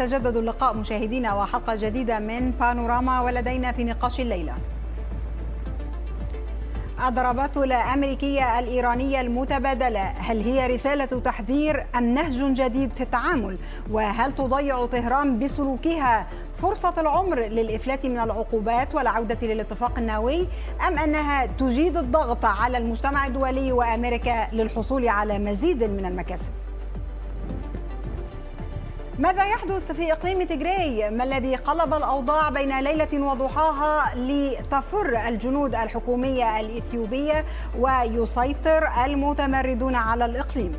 ويتجدد اللقاء مشاهدينا وحلقة جديدة من بانوراما ولدينا في نقاش الليلة. الضربات الأمريكية الإيرانية المتبادلة هل هي رسالة تحذير أم نهج جديد في التعامل؟ وهل تضيع طهران بسلوكها فرصة العمر للإفلات من العقوبات والعودة للاتفاق النووي أم أنها تجيد الضغط على المجتمع الدولي وأمريكا للحصول على مزيد من المكاسب؟ ماذا يحدث في إقليم تجري؟ ما الذي قلب الأوضاع بين ليلة وضحاها لتفر الجنود الحكومية الإثيوبية ويسيطر المتمردون على الإقليم؟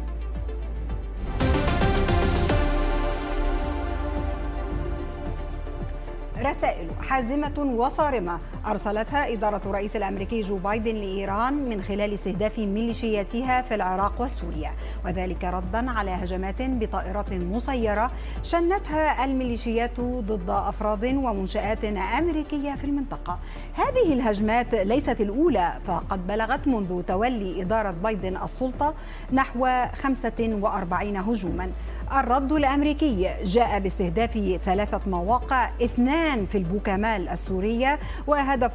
رسائل حازمة وصارمة أرسلتها إدارة الرئيس الأمريكي جو بايدن لإيران من خلال استهداف ميليشياتها في العراق وسوريا وذلك ردا على هجمات بطائرات مسيرة شنتها الميليشيات ضد أفراد ومنشآت أمريكية في المنطقة. هذه الهجمات ليست الأولى فقد بلغت منذ تولي إدارة بايدن السلطة نحو 45 هجوما. الرد الأمريكي جاء باستهداف ثلاثة مواقع اثنان في البوكمال السورية وهدف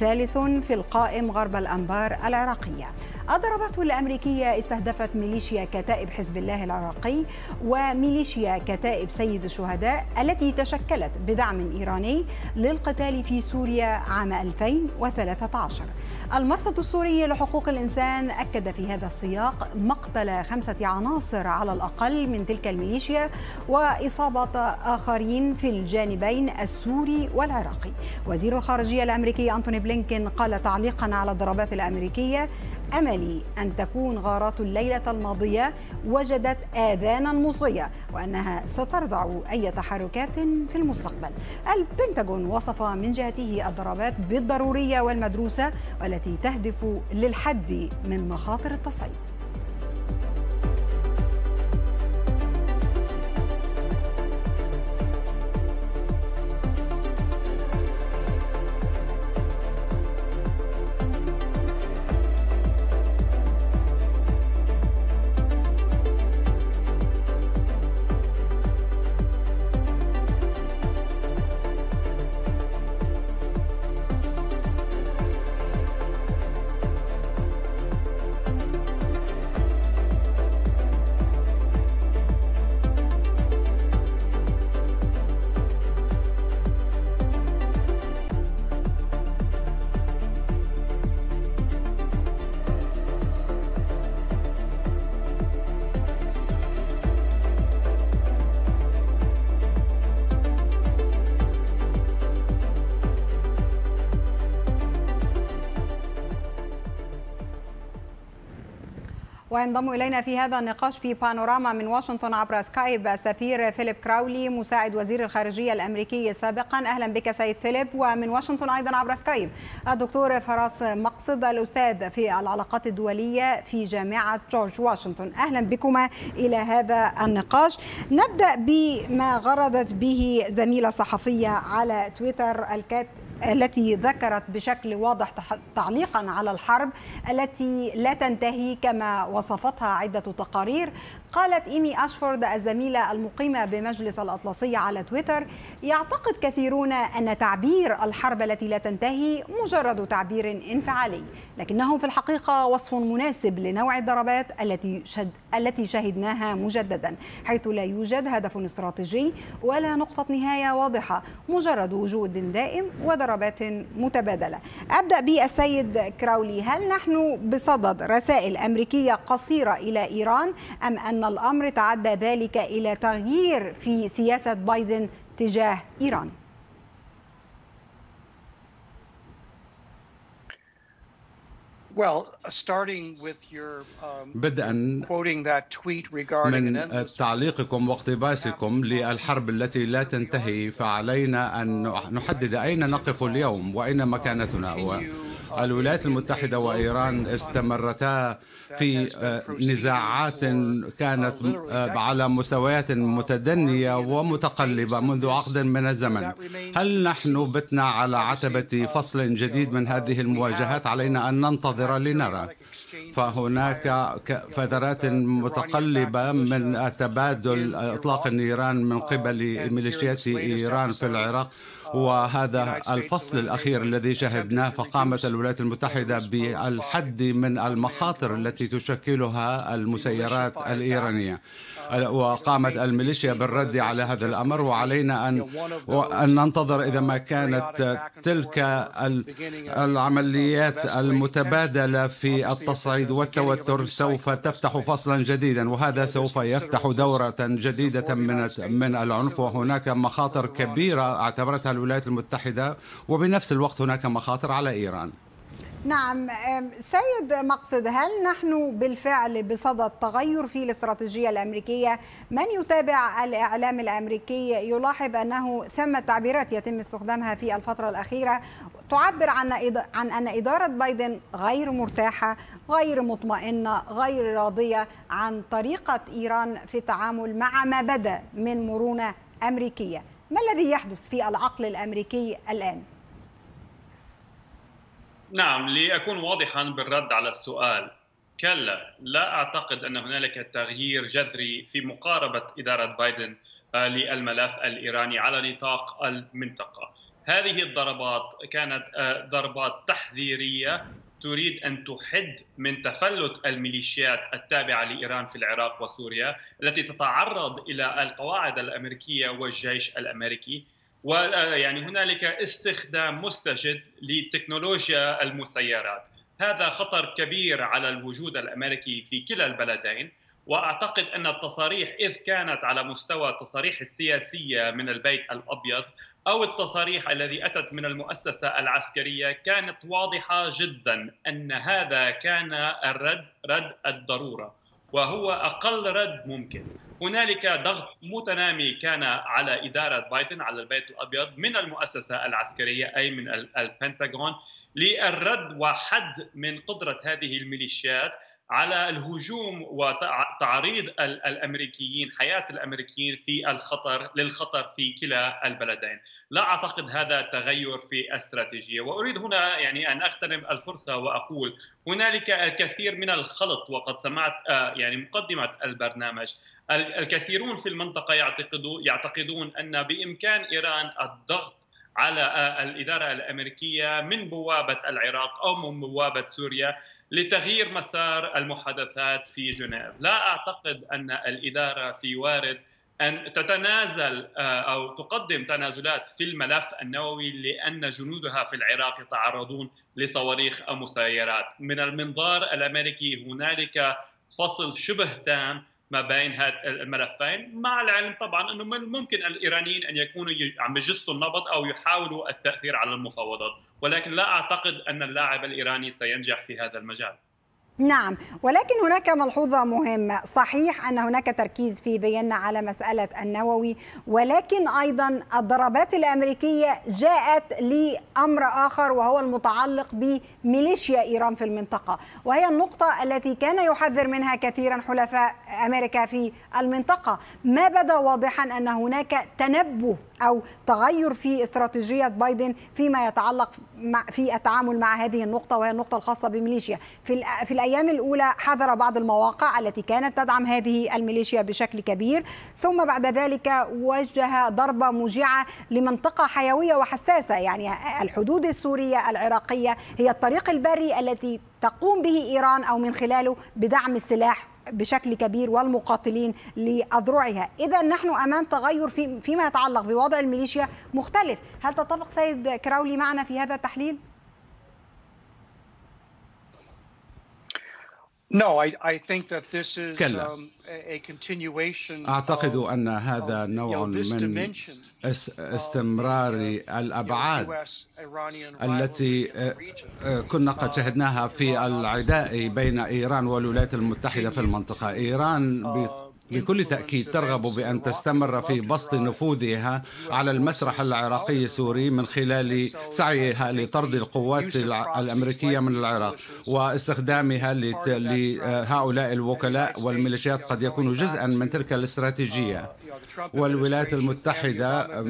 ثالث في القائم غرب الأنبار العراقية. الضربات الأمريكية استهدفت ميليشيا كتائب حزب الله العراقي وميليشيا كتائب سيد الشهداء التي تشكلت بدعم إيراني للقتال في سوريا عام 2013 المرصد السوري لحقوق الإنسان أكد في هذا السياق مقتل خمسة عناصر على الأقل من تلك الميليشيا وإصابة آخرين في الجانبين السوري والعراقي. وزير الخارجية الأمريكي أنتوني بلينكين قال تعليقا على الضربات الأمريكية أملي أن تكون غارات الليلة الماضية وجدت آذانا مصغية وأنها ستردع أي تحركات في المستقبل. البنتاغون وصف من جهته الضربات بالضرورية والمدروسة والتي تهدف للحد من مخاطر التصعيد. وينضم إلينا في هذا النقاش في بانوراما من واشنطن عبر سكايب السفير فيليب كراولي مساعد وزير الخارجية الامريكي سابقا. أهلا بك سيد فيليب. ومن واشنطن أيضا عبر سكايب الدكتور فراس مقصد الأستاذ في العلاقات الدولية في جامعة جورج واشنطن. أهلا بكما إلى هذا النقاش. نبدأ بما غردت به زميلة صحفية على تويتر الكاتب التي ذكرت بشكل واضح تعليقا على الحرب التي لا تنتهي كما وصفتها عدة تقارير. قالت إيمي أشفورد الزميلة المقيمة بمجلس الأطلسية على تويتر يعتقد كثيرون أن تعبير الحرب التي لا تنتهي مجرد تعبير انفعالي لكنه في الحقيقة وصف مناسب لنوع الضربات التي شد التي شهدناها مجددا حيث لا يوجد هدف استراتيجي ولا نقطة نهاية واضحة مجرد وجود دائم وضربات متبادلة. أبدأ بالسيد كراولي هل نحن بصدد رسائل أمريكية قصيرة إلى إيران أم أن الأمر تعدى ذلك إلى تغيير في سياسة بايدن تجاه إيران؟ بدءا من تعليقكم واقتباسكم للحرب التي لا تنتهي فعلينا أن نحدد أين نقف اليوم وأين مكانتنا الولايات المتحدة وإيران استمرتا في نزاعات كانت على مستويات متدنية ومتقلبة منذ عقد من الزمن. هل نحن بتنا على عتبة فصل جديد من هذه المواجهات علينا أن ننتظر لنرى. فهناك فترات متقلبة من تبادل إطلاق النيران من قبل ميليشيات إيران في العراق. وهذا الفصل الأخير الذي شهدناه فقامت الولايات المتحدة بالحد من المخاطر التي تشكلها المسيرات الإيرانية. وقامت الميليشيا بالرد على هذا الأمر وعلينا أن, أن ننتظر إذا ما كانت تلك العمليات المتبادلة في التصعيد والتوتر سوف تفتح فصلا جديدا وهذا سوف يفتح دورة جديدة من من العنف وهناك مخاطر كبيرة اعتبرتها الولايات المتحدة وبنفس الوقت هناك مخاطر على إيران نعم سيد مقصد هل نحن بالفعل بصدد تغير في الاستراتيجية الأمريكية؟ من يتابع الإعلام الأمريكي يلاحظ أنه ثم تعبيرات يتم استخدامها في الفترة الأخيرة تعبر عن عن أن إدارة بايدن غير مرتاحة، غير مطمئنة، غير راضية عن طريقة إيران في التعامل مع ما بدأ من مرونة أمريكية. ما الذي يحدث في العقل الأمريكي الآن؟ نعم لأكون واضحا بالرد على السؤال كلا لا أعتقد أن هنالك تغيير جذري في مقاربة إدارة بايدن آه، للملف الإيراني على نطاق المنطقة هذه الضربات كانت آه، ضربات تحذيرية تريد أن تحد من تفلت الميليشيات التابعة لإيران في العراق وسوريا التي تتعرض إلى القواعد الأمريكية والجيش الأمريكي. ويعني هنالك استخدام مستجد لتكنولوجيا المسيرات. هذا خطر كبير على الوجود الأمريكي في كلا البلدين. وأعتقد أن التصاريح إذ كانت على مستوى التصاريح السياسية من البيت الأبيض أو التصاريح الذي أتت من المؤسسة العسكرية كانت واضحة جدا أن هذا كان الرد رد الضرورة وهو أقل رد ممكن. هنالك ضغط متنامي كان على إدارة بايدن على البيت الأبيض من المؤسسة العسكرية أي من البنتاغون للرد وحد من قدرة هذه الميليشيات. على الهجوم وتعريض الأمريكيين حياة الأمريكيين في الخطر للخطر في كلا البلدين، لا أعتقد هذا تغير في استراتيجية. وأريد هنا يعني أن اغتنم الفرصة وأقول هنالك الكثير من الخلط وقد سمعت آه، يعني مقدمة البرنامج. الكثيرون في المنطقة يعتقدون يعتقدون أن بإمكان إيران الضغط على الإدارة الأمريكية من بوابة العراق أو من بوابة سوريا لتغيير مسار المحادثات في جنيف. لا أعتقد أن الإدارة في وارد أن تتنازل آه، أو تقدم تنازلات في الملف النووي لأن جنودها في العراق يتعرضون لصواريخ أو مسيرات. من المنظار الأمريكي هنالك فصل شبه تام ما بين الملفين مع العلم طبعا إنه من ممكن الإيرانيين أن يكونوا عم يجسوا النبض أو يحاولوا التأثير على المفاوضات ولكن لا أعتقد أن اللاعب الإيراني سينجح في هذا المجال. نعم ولكن هناك ملحوظة مهمة. صحيح أن هناك تركيز في فيينا على مسألة النووي ولكن أيضا الضربات الأمريكية جاءت لأمر آخر وهو المتعلق بميليشيا إيران في المنطقة. وهي النقطة التي كان يحذر منها كثيرا حلفاء أمريكا في المنطقة. ما بدا واضحا أن هناك تنبه أو تغير في استراتيجية بايدن فيما يتعلق في التعامل مع هذه النقطة وهي النقطة الخاصة بميليشيا. في, في الأيام الأولى حذر بعض المواقع التي كانت تدعم هذه الميليشيا بشكل كبير. ثم بعد ذلك وجه ضربة موجعة لمنطقة حيوية وحساسة يعني الحدود السورية العراقية هي الطريق البري التي تقوم به إيران أو من خلاله بدعم السلاح بشكل كبير والمقاتلين لأذرعها إذا نحن أمام تغير في فيما يتعلق بوضع الميليشيا مختلف هل تتفق سيد كراولي معنا في هذا التحليل؟ كلا. Um, a continuation أعتقد أن هذا نوع من استمرار الأبعاد التي آه، آه، كنا قد شهدناها في العداء بين إيران والولايات المتحدة في المنطقة. إيران بكل تأكيد ترغب بأن تستمر في بسط نفوذها على المسرح العراقي السوري من خلال سعيها لطرد القوات الأمريكية من العراق واستخدامها لهؤلاء الوكلاء والميليشيات قد يكون جزءا من تلك الاستراتيجية. والولايات المتحدة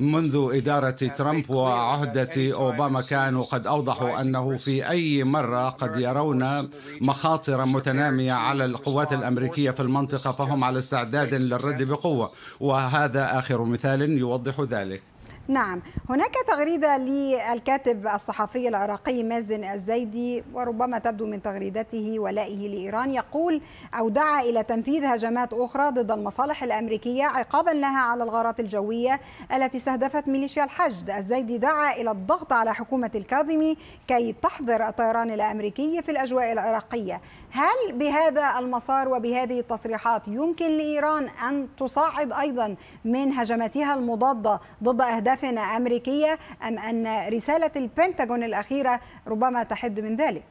منذ إدارة ترامب وعهدة أوباما كانوا قد أوضحوا أنه في أي مرة قد يرون مخاطر متنامية على القوات الأمريكية في المنطقة فهم على استعداد للرد بقوة وهذا آخر مثال يوضح ذلك. نعم هناك تغريدة للكاتب الصحفي العراقي مازن الزيدي وربما تبدو من تغريدته ولائه لإيران يقول أو دعا إلى تنفيذ هجمات أخرى ضد المصالح الأمريكية عقابا لها على الغارات الجوية التي استهدفت ميليشيا الحشد. الزيدي دعا إلى الضغط على حكومة الكاظمي كي تحظر الطيران الأمريكي في الأجواء العراقية. هل بهذا المسار وبهذه التصريحات يمكن لإيران أن تصاعد أيضا من هجماتها المضادة ضد أهداف أمريكية أم أن رسالة البنتاغون الأخيرة ربما تحد من ذلك؟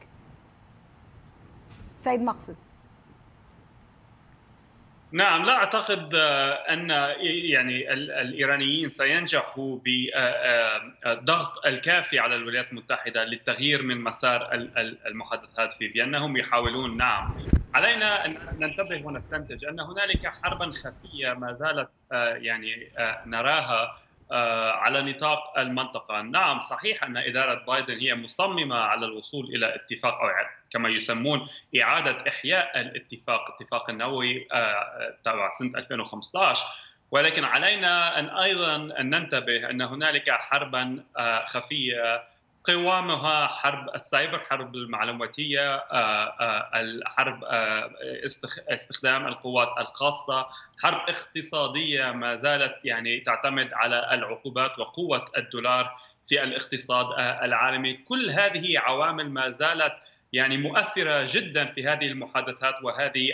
سيد مقصد. نعم لا أعتقد أن يعني الإيرانيين سينجحوا بالضغط الكافي على الولايات المتحدة للتغيير من مسار المحادثات في فيينا هم يحاولون. نعم علينا أن ننتبه ونستنتج أن هنالك حربا خفية ما زالت يعني نراها على نطاق المنطقة، نعم صحيح أن إدارة بايدن هي مصممة على الوصول إلى اتفاق أو كما يسمون إعادة إحياء الاتفاق، الاتفاق النووي تبع سنة 2015 ولكن علينا أن أيضا أن ننتبه أن هنالك حربا خفية. قوامها حرب السايبر حرب المعلوماتية الحرب استخدام القوات الخاصة. حرب اقتصادية ما زالت يعني تعتمد على العقوبات وقوة الدولار. في الاقتصاد العالمي. كل هذه عوامل ما زالت يعني مؤثرة جدا في هذه المحادثات وهذه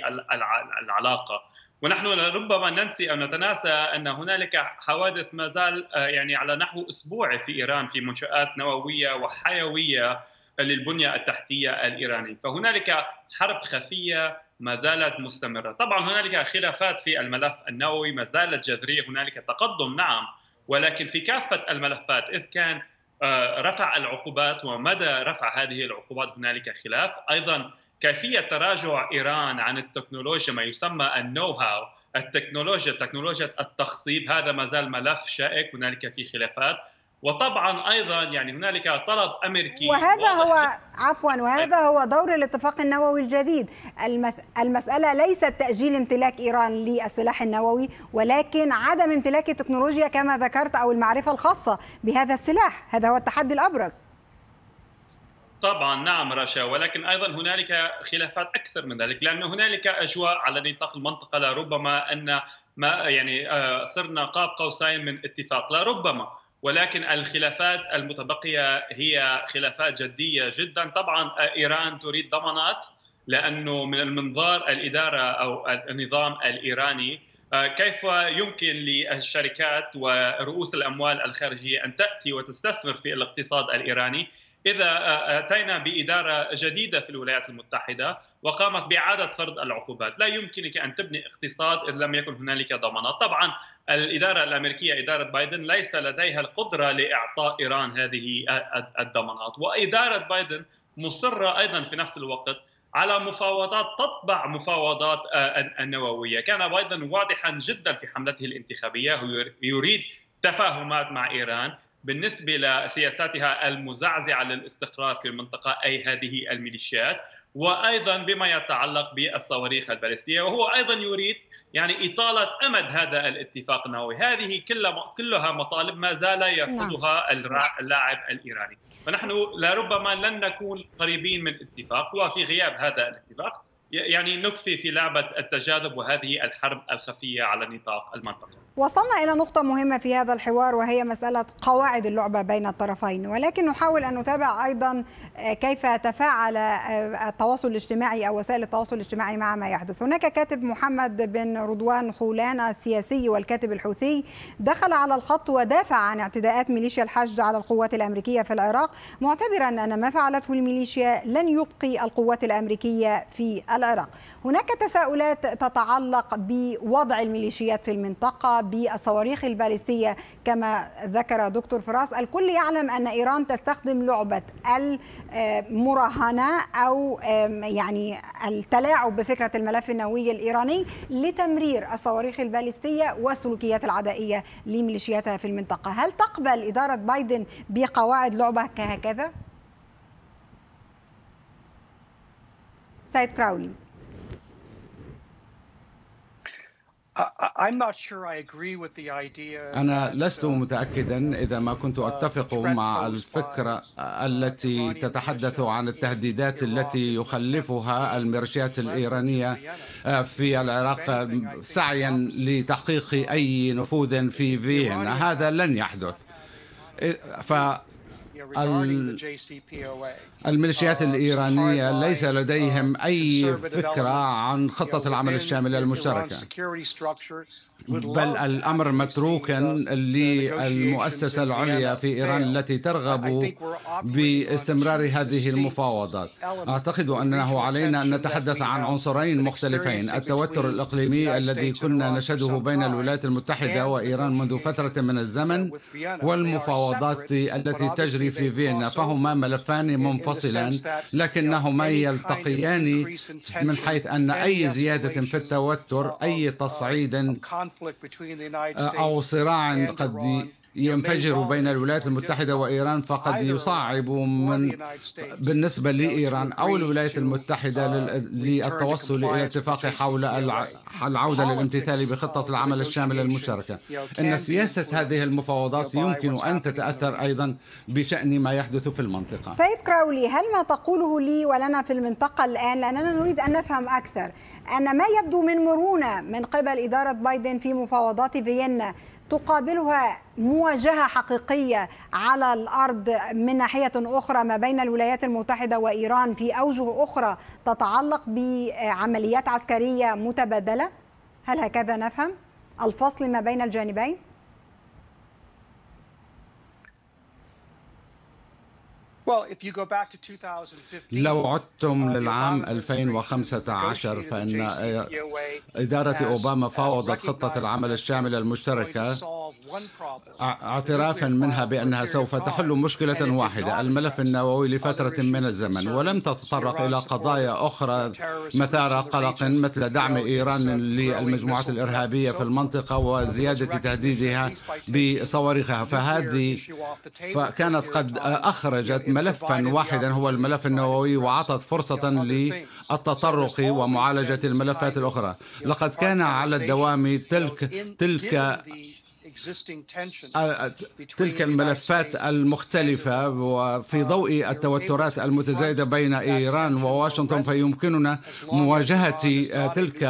العلاقة. ونحن ربما ننسي أو نتناسى أن هنالك حوادث ما زال يعني على نحو اسبوعي في إيران في منشآت نووية وحيوية للبنية التحتية الايرانيه، فهنالك حرب خفية ما زالت مستمرة، طبعا هنالك خلافات في الملف النووي ما زالت جذرية، هنالك تقدم نعم، ولكن في كافة الملفات إذ كان رفع العقوبات ومدى رفع هذه العقوبات هنالك خلاف. أيضا كيفية تراجع إيران عن التكنولوجيا ما يسمى النو هاو التكنولوجيا تكنولوجيا التخصيب هذا ما زال ملف شائك هنالك فيه خلافات. وطبعا أيضا يعني هنالك طلب أمريكي. وهذا هو عفوا وهذا هو دور الاتفاق النووي الجديد. المسألة ليست تأجيل امتلاك إيران للسلاح النووي ولكن عدم امتلاك التكنولوجيا كما ذكرت أو المعرفة الخاصة بهذا السلاح. هذا هو التحدي الأبرز. طبعا نعم رشا. ولكن أيضا هنالك خلافات أكثر من ذلك لأن هنالك أجواء على نطاق المنطقة لربما أن ما يعني صرنا قاب قوسين من اتفاق. لربما ولكن الخلافات المتبقية هي خلافات جدية جدا. طبعا إيران تريد ضمانات لأنه من المنظار الإدارة أو النظام الإيراني. كيف يمكن للشركات ورؤوس الأموال الخارجية أن تأتي وتستثمر في الاقتصاد الإيراني؟ إذا أتينا بإدارة جديدة في الولايات المتحدة وقامت بإعادة فرض العقوبات، لا يمكنك أن تبني اقتصاد اذا لم يكن هنالك ضمانات، طبعا الإدارة الأمريكية إدارة بايدن ليس لديها القدرة لإعطاء إيران هذه الضمانات، وإدارة بايدن مصرة أيضا في نفس الوقت على مفاوضات تطبع مفاوضات النووية، كان بايدن واضحا جدا في حملته الانتخابية يريد تفاهمات مع إيران. بالنسبة لسياساتها المزعزعة للاستقرار في المنطقة أي هذه الميليشيات. وأيضا بما يتعلق بالصواريخ البالستيه وهو أيضا يريد يعني إطالة أمد هذا الاتفاق النووي، هذه كلها كلها مطالب ما زال يرفضها اللاعب الإيراني، فنحن لربما لن نكون قريبين من اتفاق وفي غياب هذا الاتفاق. يعني نكفي في لعبة التجاذب وهذه الحرب الخفية على نطاق المنطقة. وصلنا إلى نقطة مهمة في هذا الحوار وهي مسألة قواعد اللعبة بين الطرفين ولكن نحاول أن نتابع أيضا آه، كيف تفاعل آه، التواصل الاجتماعي أو وسائل التواصل الاجتماعي مع ما يحدث هناك كاتب محمد بن رضوان خولان السياسي والكاتب الحوثي دخل على الخط ودافع عن اعتداءات ميليشيا الحشد على القوات الأمريكية في العراق معتبرا أن ما فعلته الميليشيا لن يبقي القوات الأمريكية في العراق. هناك تساؤلات تتعلق بوضع الميليشيات في المنطقة بالصواريخ البالستية كما ذكر دكتور فراس. الكل يعلم أن إيران تستخدم لعبة المراهنة أو يعني التلاعب بفكرة الملف النووي الإيراني لتمرير الصواريخ البالستية والسلوكيات العدائية لميليشياتها في المنطقة. هل تقبل إدارة بايدن بقواعد لعبة كهكذا؟ سيد كراولي أنا لست متأكدا إذا ما كنت أتفق مع الفكرة التي تتحدث عن التهديدات التي يخلفها الميرشيات الإيرانية في العراق سعيا لتحقيق أي نفوذ في فيينا هذا لن يحدث. ف الميليشيات الإيرانية ليس لديهم أي فكرة عن خطة العمل الشاملة المشتركة. بل الأمر متروكا للمؤسسة العليا في إيران التي ترغب باستمرار هذه المفاوضات. أعتقد أنه علينا أن نتحدث عن عنصرين مختلفين. التوتر الإقليمي الذي كنا نشهده بين الولايات المتحدة وإيران منذ فترة من الزمن والمفاوضات التي تجري في فيينا. فهما ملفان منفصلان لكنهما يلتقيان من حيث أن أي زيادة في التوتر أي تصعيد أو صراع قد ينفجر بين الولايات المتحدة وإيران فقد يصعب من بالنسبة لإيران أو الولايات المتحدة للتوصل إلى اتفاق حول العودة للامتثال بخطة العمل الشاملة المشتركة إن سياسة هذه المفاوضات يمكن أن تتأثر أيضا بشأن ما يحدث في المنطقة. سيد كراولي هل ما تقوله لي ولنا في المنطقة الآن؟ لأننا نريد أن نفهم أكثر. أن ما يبدو من مرونة من قبل إدارة بايدن في مفاوضات فيينا تقابلها مواجهة حقيقية على الأرض من ناحية أخرى ما بين الولايات المتحدة وإيران في أوجه أخرى تتعلق بعمليات عسكرية متبادلة؟ هل هكذا نفهم الفصل ما بين الجانبين؟ لو عدتم للعام 2015 فإن إدارة أوباما فاوضت خطة العمل الشاملة المشتركة. اعترافا منها بأنها سوف تحل مشكلة واحدة الملف النووي لفترة من الزمن ولم تتطرق إلى قضايا أخرى مثار قلق مثل دعم إيران للمجموعات الإرهابية في المنطقة وزيادة تهديدها بصواريخها. فهذه فكانت قد أخرجت ملفا واحدا هو الملف النووي وعطت فرصة للتطرق ومعالجة الملفات الأخرى. لقد كان على الدوام تلك تلك تلك الملفات المختلفة وفي ضوء التوترات المتزايدة بين إيران وواشنطن فيمكننا مواجهة تلك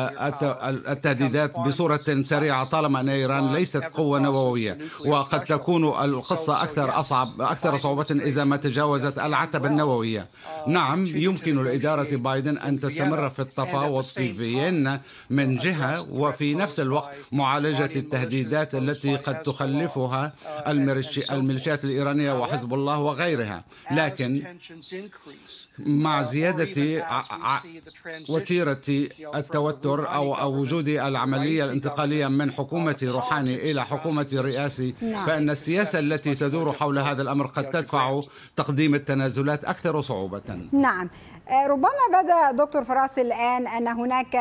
التهديدات بصورة سريعة طالما أن إيران ليست قوة نووية. وقد تكون القصة أكثر أصعب أكثر صعوبة إذا ما تجاوزت العتبة النووية. نعم يمكن لإدارة بايدن أن تستمر في التفاوض في فيينا من جهة وفي نفس الوقت معالجة التهديدات التي قد تخلفها الميليشيات الإيرانية وحزب الله وغيرها. لكن مع زيادة وتيرة التوتر أو وجود العملية الانتقالية من حكومة روحاني إلى حكومة رئاسي. فإن السياسة التي تدور حول هذا الأمر قد تدفع تقديم التنازلات أكثر صعوبة. نعم. آه، ربما بدأ دكتور فراس الآن أن هناك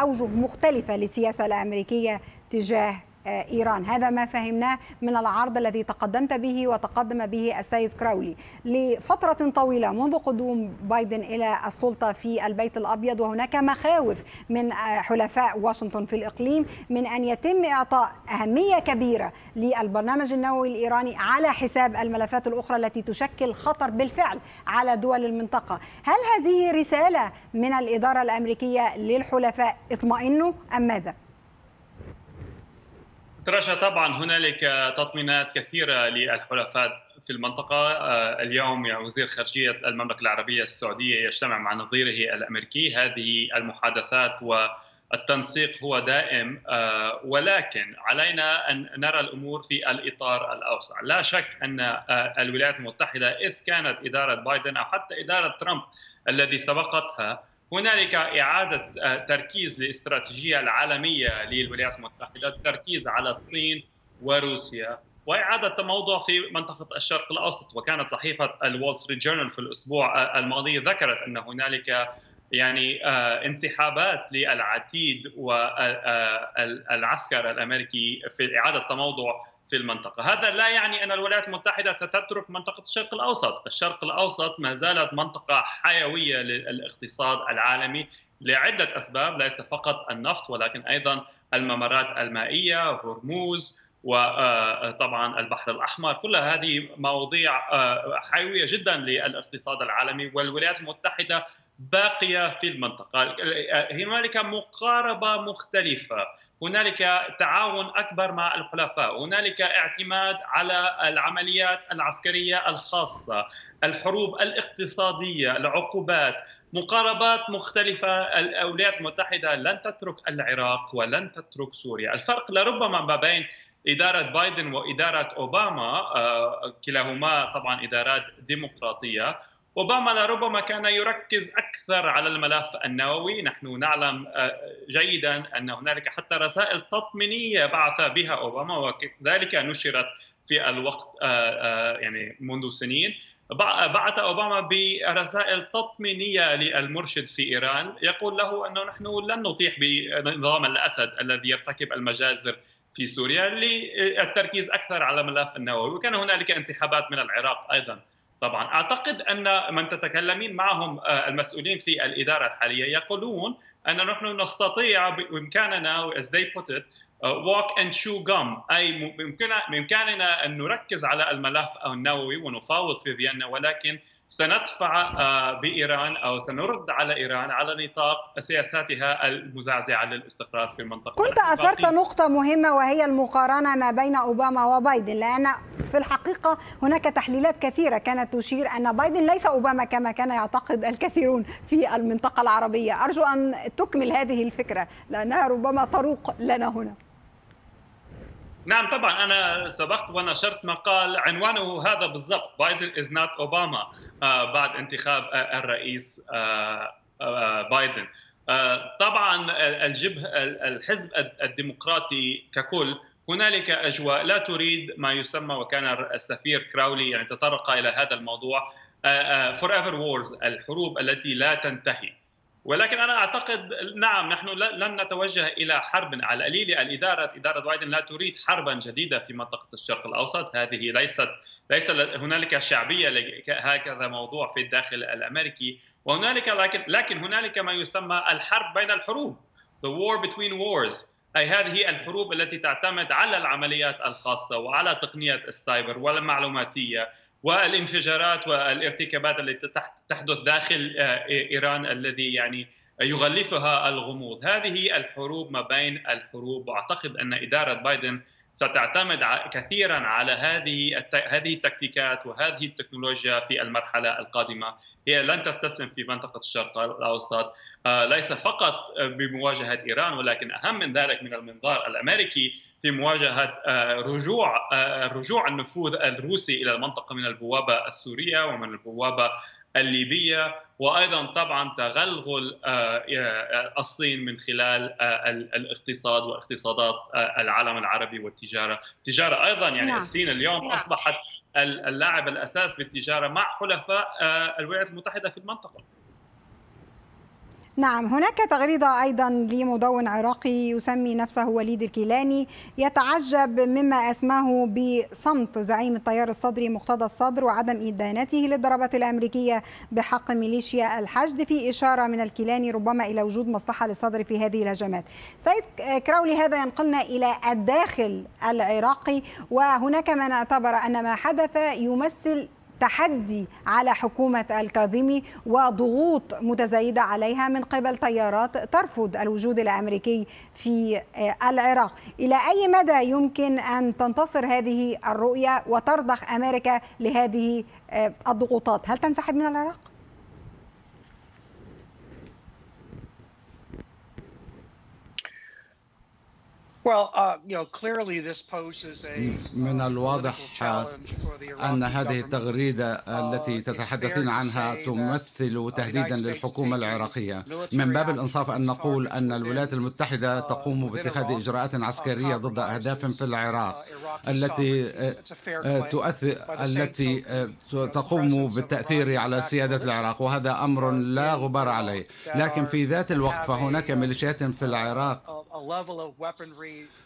أوجه مختلفة للسياسة الأمريكية تجاه إيران. هذا ما فهمناه من العرض الذي تقدمت به وتقدم به السيد كراولي. لفترة طويلة منذ قدوم بايدن إلى السلطة في البيت الأبيض وهناك مخاوف من آه، حلفاء واشنطن في الإقليم من أن يتم إعطاء أهمية كبيرة للبرنامج النووي الإيراني على حساب الملفات الأخرى التي تشكل خطر بالفعل على دول المنطقة. هل هذه رسالة من الإدارة الأمريكية للحلفاء اطمئنوا أم ماذا؟ ترشا طبعا هنالك تطمينات كثيرة للحلفاء في المنطقة. اليوم يعني وزير خارجية المملكة العربية السعودية يجتمع مع نظيره الأمريكي. هذه المحادثات و التنسيق هو دائم. ولكن علينا أن نرى الأمور في الإطار الأوسع، لا شك أن الولايات المتحدة إذ كانت إدارة بايدن أو حتى إدارة ترامب الذي سبقتها هنالك إعادة تركيز للاستراتيجية العالمية للولايات المتحدة التركيز على الصين وروسيا. وإعادة تموضع في منطقة الشرق الأوسط وكانت صحيفة الول ستريت جورنال في الأسبوع الماضي ذكرت أن هنالك يعني انسحابات للعتيد والعسكر الأمريكي في إعادة تموضع في المنطقة. هذا لا يعني أن الولايات المتحدة ستترك منطقة الشرق الأوسط. الشرق الأوسط ما زالت منطقة حيوية للاقتصاد العالمي لعدة أسباب ليس فقط النفط ولكن أيضا الممرات المائية هرموز وطبعا البحر الأحمر. كل هذه مواضيع حيوية جدا للإقتصاد العالمي والولايات المتحدة باقية في المنطقة. هنالك مقاربة مختلفة. هنالك تعاون أكبر مع الحلفاء هنالك اعتماد على العمليات العسكرية الخاصة الحروب الاقتصادية العقوبات. مقاربات مختلفة. الولايات المتحدة لن تترك العراق ولن تترك سوريا. الفرق لربما ما بين إدارة بايدن وإدارة أوباما كلاهما طبعا إدارات ديمقراطية. أوباما لربما كان يركز أكثر على الملف النووي، نحن نعلم جيدا أن هنالك حتى رسائل تطمينية بعث بها أوباما وكذلك نشرت في الوقت يعني منذ سنين. بعث أوباما برسائل تطمينية للمرشد في إيران. يقول له أنه نحن لن نطيح بنظام الأسد الذي يرتكب المجازر في سوريا للتركيز أكثر على الملف النووي. وكان هنالك انسحابات من العراق أيضا. طبعا. أعتقد أن من تتكلمين معهم المسؤولين في الإدارة الحالية يقولون أن نحن نستطيع بإمكاننا as they put it walk and chew gum أي بإمكاننا أن نركز على الملف النووي ونفاوض في فيينا ولكن سندفع بإيران أو سنرد على إيران على نطاق سياساتها المزعزعة للاستقرار في المنطقة كنت أثرت نقطة مهمة وهي المقارنة ما بين أوباما وبايدن لأن في الحقيقة هناك تحليلات كثيرة كانت تشير أن بايدن ليس أوباما كما كان يعتقد الكثيرون في المنطقة العربية. أرجو أن تكمل هذه الفكرة لأنها ربما تروق لنا هنا. نعم طبعا أنا سبقت ونشرت مقال عنوانه هذا بالضبط. Biden is not Obama بعد انتخاب الرئيس بايدن طبعا الجبه الحزب الديمقراطي ككل هنالك أجواء لا تريد ما يسمى وكان السفير كراولي يعني تطرق إلى هذا الموضوع forever wars الحروب التي لا تنتهي. ولكن أنا أعتقد نعم نحن لن نتوجه إلى حرب على القليل. الاداره إدارة بايدن لا تريد حربا جديدة في منطقة الشرق الأوسط. هذه ليست ليس هنالك شعبية هكذا موضوع في الداخل الأمريكي. وهنالك لكن لكن هنالك ما يسمى الحرب بين الحروب the war between wars. أي هذه الحروب التي تعتمد على العمليات الخاصة وعلى تقنية السايبر والمعلوماتية والانفجارات والارتكابات التي تحدث داخل إيران الذي يعني يغلفها الغموض. هذه الحروب ما بين الحروب وأعتقد أن إدارة بايدن ستعتمد كثيرا على هذه هذه التكتيكات وهذه التكنولوجيا في المرحلة القادمة. هي لن تستسلم في منطقة الشرق الأوسط ليس فقط بمواجهة إيران ولكن أهم من ذلك من المنظار الأمريكي في مواجهة رجوع رجوع النفوذ الروسي إلى المنطقة من البوابة السورية ومن البوابة الليبية وأيضا طبعا تغلغل الصين من خلال الاقتصاد واقتصادات العالم العربي والتجارة، التجاره أيضا يعني نعم. الصين اليوم نعم. أصبحت اللاعب الأساس بالتجاره مع حلفاء الولايات المتحدة في المنطقة. نعم هناك تغريدة أيضا لمدون عراقي يسمي نفسه وليد الكيلاني يتعجب مما أسماه بصمت زعيم التيار الصدري مقتدى الصدر وعدم إدانته للضربات الأمريكية بحق ميليشيا الحشد في إشارة من الكيلاني ربما إلى وجود مصلحة للصدر في هذه الهجمات. سيد كراولي هذا ينقلنا إلى الداخل العراقي وهناك من اعتبر أن ما حدث يمثل تحدي على حكومة الكاظمي وضغوط متزايدة عليها من قبل تيارات ترفض الوجود الأمريكي في العراق إلى أي مدى يمكن أن تنتصر هذه الرؤية وترضخ أمريكا لهذه الضغوطات هل تنسحب من العراق؟ من الواضح أن هذه التغريدة التي تتحدثين عنها تمثل تهديدا للحكومة العراقية. من باب الإنصاف أن نقول أن الولايات المتحدة تقوم باتخاذ إجراءات عسكرية ضد أهداف في العراق التي تؤثر التي تقوم بالتأثير على سيادة العراق. وهذا أمر لا غبار عليه. لكن في ذات الوقت فهناك ميليشيات في العراق.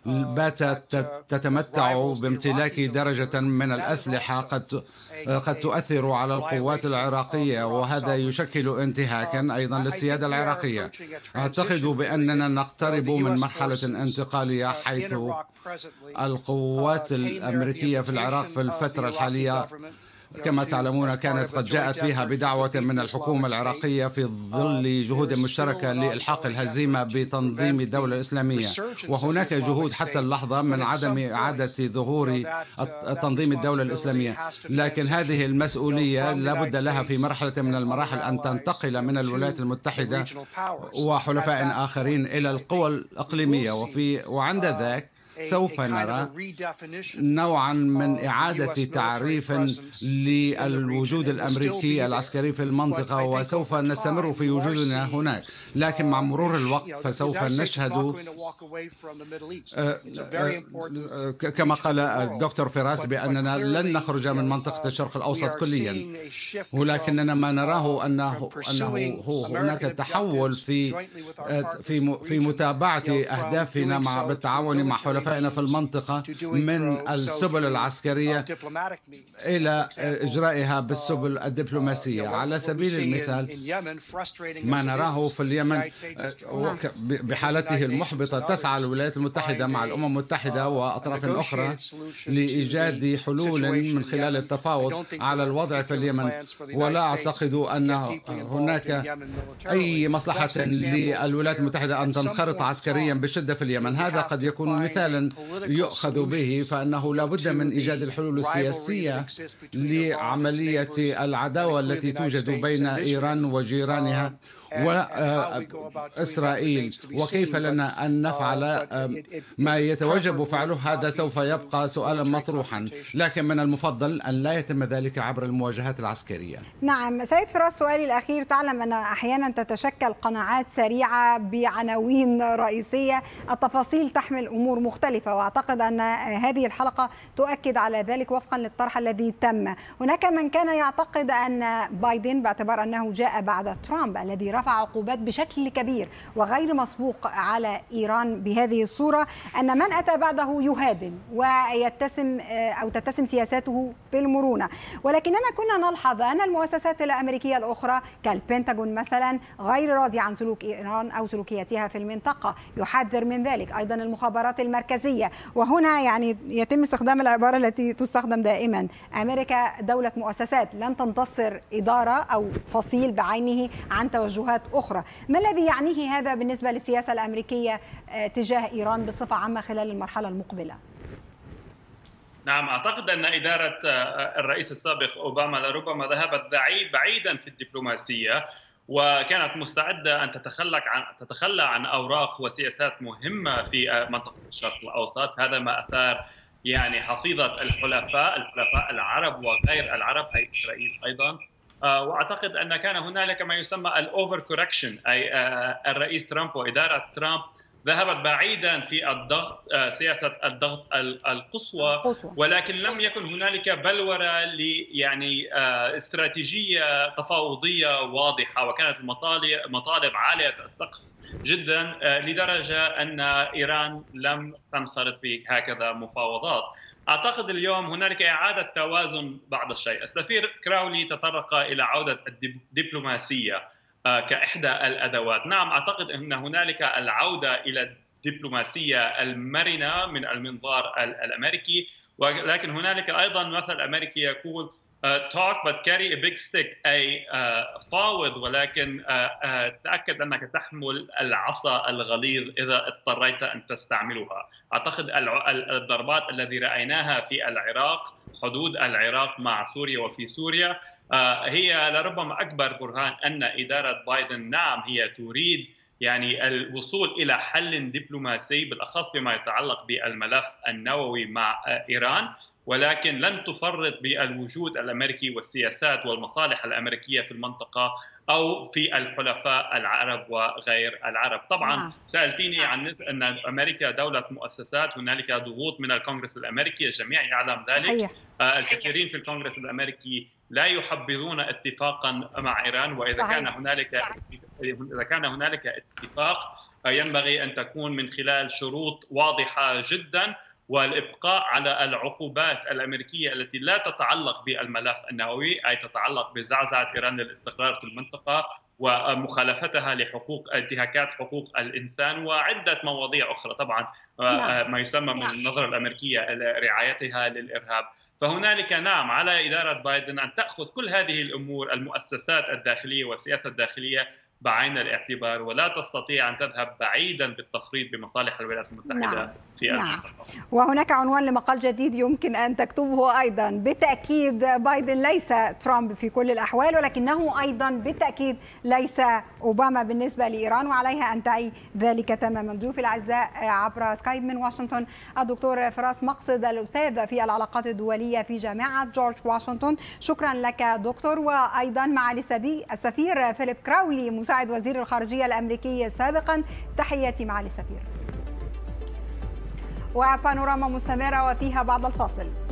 باتت تتمتع بامتلاك درجة من الأسلحة قد قد تؤثر على القوات العراقية وهذا يشكل انتهاكا أيضا للسيادة العراقية. أعتقد بأننا نقترب من مرحلة انتقالية حيث القوات الأمريكية في العراق في الفترة الحالية كما تعلمون كانت قد جاءت فيها بدعوة من الحكومة العراقية في ظل جهود مشتركة لإلحاق الهزيمة بتنظيم الدولة الإسلامية وهناك جهود حتى اللحظة من عدم إعادة ظهور تنظيم الدولة الإسلامية لكن هذه المسؤولية لابد لها في مرحلة من المراحل أن تنتقل من الولايات المتحدة وحلفاء آخرين إلى القوى الإقليمية وفي وعند ذاك سوف نرى نوعا من إعادة تعريف للوجود الأمريكي العسكري في المنطقة وسوف نستمر في وجودنا هناك. لكن مع مرور الوقت فسوف نشهد آه، آه، كما قال الدكتور فراس بأننا لن نخرج من منطقة الشرق الأوسط كليا. ولكننا ما نراه أنه, أنه هو هناك تحول في آه، في في متابعة أهدافنا مع بالتعاون مع حلفاء حلفائنا في المنطقة من السبل العسكرية إلى إجرائها بالسبل الدبلوماسية. على سبيل المثال ما نراه في اليمن آه، بحالته المحبطة تسعى الولايات المتحدة مع الأمم المتحدة وأطراف أخرى لإيجاد حلول من خلال التفاوض على الوضع في اليمن. ولا أعتقد أن هناك أي مصلحة للولايات المتحدة أن تنخرط عسكريا بشدة في اليمن. هذا قد يكون مثالا يؤخذ به فإنه لا بد من إيجاد الحلول السياسية لعملية العداوة التي توجد بين إيران وجيرانها. وإسرائيل وكيف لنا أن نفعل ما يتوجب فعله هذا سوف يبقى سؤالا مطروحا. لكن من المفضل أن لا يتم ذلك عبر المواجهات العسكرية. نعم سيد فراس سؤالي الأخير. تعلم أن أحيانا تتشكل قناعات سريعة بعناوين رئيسية. التفاصيل تحمل أمور مختلفة وأعتقد أن هذه الحلقة تؤكد على ذلك وفقا للطرح الذي تم. هناك من كان يعتقد أن بايدن باعتبار أنه جاء بعد ترامب الذي رفع عقوبات بشكل كبير وغير مسبوق على إيران بهذه الصورة أن من أتى بعده يهادن ويتسم آه، أو تتسم سياساته بالمرونة. ولكننا كنا نلحظ أن المؤسسات الأمريكية الأخرى كالبنتاغون مثلا غير راضيه عن سلوك إيران أو سلوكياتها في المنطقة. يحذر من ذلك أيضا المخابرات المركزية. وهنا يعني يتم استخدام العبارة التي تستخدم دائما. أمريكا دولة مؤسسات لن تنتصر إدارة أو فصيل بعينه عن توجهات توجهات أخرى. ما الذي يعنيه هذا بالنسبة للسياسة الأمريكية آه، تجاه إيران بصفة عامة خلال المرحلة المقبلة؟ نعم أعتقد أن إدارة آه، الرئيس السابق أوباما لربما ذهبت بعيدا في الدبلوماسية وكانت مستعدة أن تتخلى عن تتخلى عن أوراق وسياسات مهمة في آه، منطقة الشرق الأوسط. هذا ما أثار يعني حفيظة الحلفاء الحلفاء العرب وغير العرب أي إسرائيل أيضا. آه، وأعتقد أن كان هنالك ما يسمى ال overcorrection أي آه، الرئيس ترامب وإدارة ترامب ذهبت بعيدا في الضغط آه، سياسة الضغط القصوى ولكن لم يكن هنالك بلورة ل يعني استراتيجية تفاوضية واضحة وكانت المطالب مطالب عالية السقف جدا لدرجة أن إيران لم تنخرط في هكذا مفاوضات. أعتقد اليوم هنالك إعادة توازن بعض الشيء، السفير كراولي تطرق إلى عودة الدبلوماسيه آه، كإحدى الأدوات، نعم أعتقد إن هنالك العودة إلى الدبلوماسية المرنة من المنظار الأمريكي ولكن هنالك أيضا مثل أمريكي يقول talk but carry a big stick. أي uh, فاوض ولكن uh, تأكد أنك تحمل العصا الغليظ إذا اضطريت أن تستعملها. أعتقد الضربات الذي رأيناها في العراق حدود العراق مع سوريا وفي سوريا هي لربما أكبر برهان أن إدارة بايدن نعم هي تريد يعني الوصول إلى حل دبلوماسي بالأخص بما يتعلق بالملف النووي مع إيران. ولكن لن تفرط بالوجود الأمريكي والسياسات والمصالح الأمريكية في المنطقة أو في الحلفاء العرب وغير العرب، طبعا نعم. سألتيني عن أن أمريكا دولة مؤسسات، هنالك ضغوط من الكونغرس الأمريكي، الجميع يعلم ذلك،. آه، الكثيرين في الكونغرس الأمريكي لا يحبذون اتفاقا مع إيران وإذا صحيح. كان هنالك إذا كان هنالك اتفاق ينبغي أن تكون من خلال شروط واضحة جدا والإبقاء على العقوبات الأمريكية التي لا تتعلق بالملف النووي أي تتعلق بزعزعة إيران للاستقرار في المنطقة ومخالفتها لحقوق انتهاكات حقوق الإنسان وعدة مواضيع أخرى طبعا آه، نعم. ما يسمى من نعم. النظره الأمريكية رعايتها للإرهاب فهنالك نعم على إدارة بايدن أن تأخذ كل هذه الأمور المؤسسات الداخلية والسياسة الداخلية بعين الاعتبار ولا تستطيع أن تذهب بعيدا بالتفريط بمصالح الولايات المتحدة نعم. في نعم. وهناك عنوان لمقال جديد يمكن أن تكتبه أيضا بالتأكيد بايدن ليس ترامب في كل الأحوال ولكنه أيضا بالتأكيد ليس أوباما بالنسبة لإيران وعليها أن تعي ذلك تماما. ضيوفي الأعزاء عبر سكايب من واشنطن الدكتور فراس مقصد الأستاذ في العلاقات الدولية في جامعة جورج واشنطن. شكرا لك دكتور. وأيضا معالي السفير فيليب كراولي مساعد وزير الخارجية الأمريكي سابقا. تحياتي معالي السفير وبانوراما مستمرة وفيها بعد الفاصل.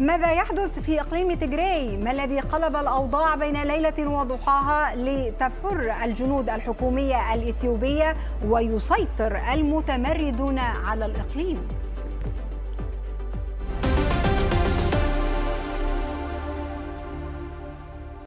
ماذا يحدث في إقليم تجري؟ ما الذي قلب الأوضاع بين ليلة وضحاها لتفر الجنود الحكومية الإثيوبية ويسيطر المتمردون على الإقليم؟